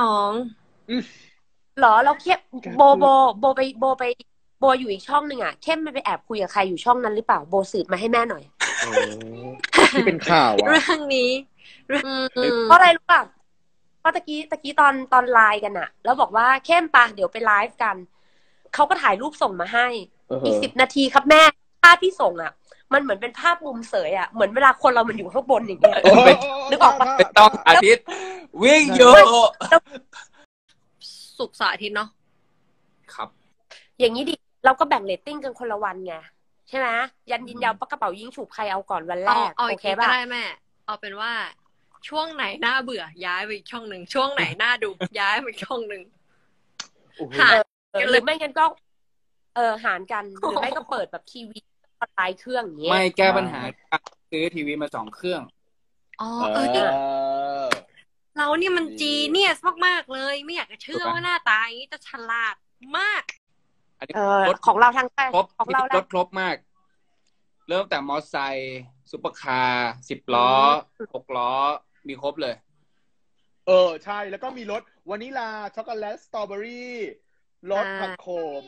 น้องเหรอเราเข้มกล้าโบพูดโบ โบไปโบไปโบอยู่อีกช่องหนึ่งอะเข้มไม่ไปแอบคุยกับใครอยู่ช่องนั้นหรือเปล่าโบสืบมาให้แม่หน่อยโอ้ที่เป็นข่าวอะเรื่องนี้เพราะอะไรรู้ป่ะเพราะตะกี้ตะกี้ตอนตอนไลน์กันอะแล้วบอกว่าเข้มปะเดี๋ยวไปไลฟ์กันเขาก็ถ่ายรูปส่งมาให้เอออีกสิบนาทีครับแม่ภาพที่ส่งอะมันเหมือนเป็นภาพมุมเสยอะเหมือนเวลาคนเรามันอยู่ข้างบนอย่างเงี้ยโอ้ยนึกออกปะเป็นต้องอาทิตย์ วิ่งอยู่ สุกร์เสาร์อาทิตย์เนาะครับ อย่างนี้ดิเราก็แบ่งเรตติ้งกันคนละวันไงใช่ไหมยันยินยาวปากกระเป๋ายิงฉุบใครเอาก่อนวันแรเอากเอาโออีกเคทีก็ป่ะได้แม่ เอาเป็นว่า ช่วงไหนน่าเบื่อ ย้ายไปอีกช่องหนึ่งช่วงไหนน่าดู ย้ายไปอีกช่องหนึ่ง โอ้โหหาเออหรือไม่งั้นก็ เออหารกันหรือไม่ก็เปิดแบบทีวีออนไลน์เครื่องอย่างเงี้ย ไม่แก้ปัญหาซื้อทีวีมาสองเครื่อง อ๋อเอเอออเรานี่มัน genius มาก ๆ เลย ไม่อยากจะเชื่อถูกปะว่าหน้าตาอย่างนี้จะฉลาดมากอันนี้เออรถของเราทางใต้ครบของเรารแล้วถครบมาก เริ่มแต่มอเตอร์ไซค์ซุปเปอร์คาร์สิบล้อหกล้อ มีครบเลย เออ ใช่แล้วก็มีรสวานิลาช็อกโกแลตสตรอเบอรี่รสอ่าผักโขม